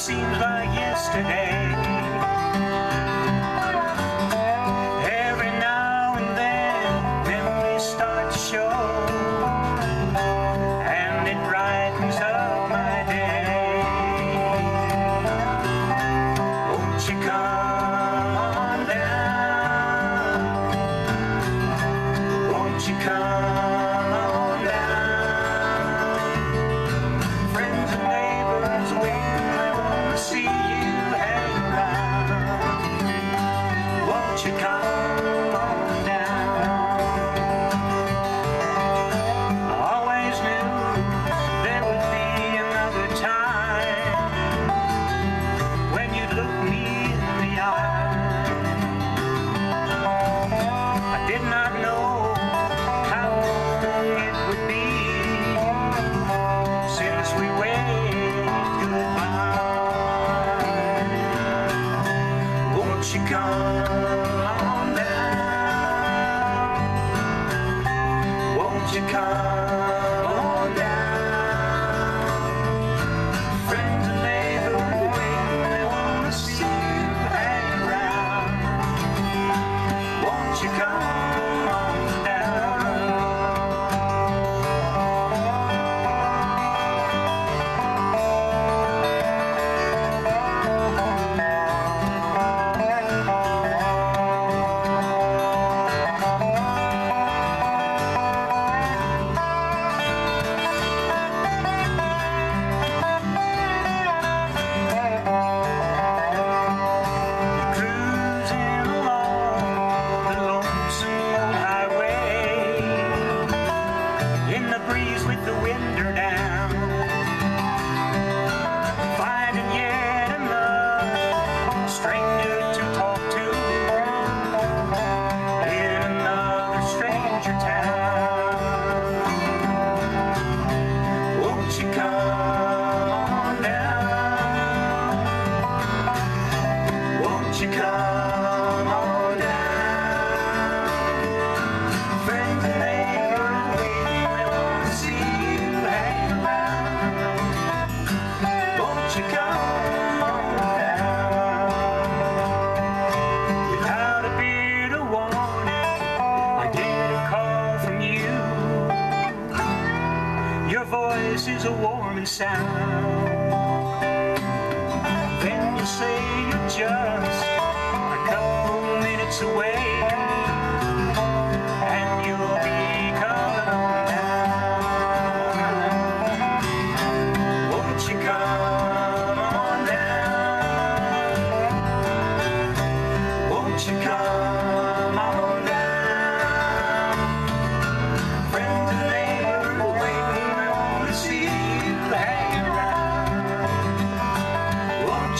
seems like yesterday. Every now and then, memories start to show, and it brightens up my day. Won't you come on down? Won't you come? come. This is a warning sound. Then you say you're just a couple minutes away.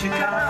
you got?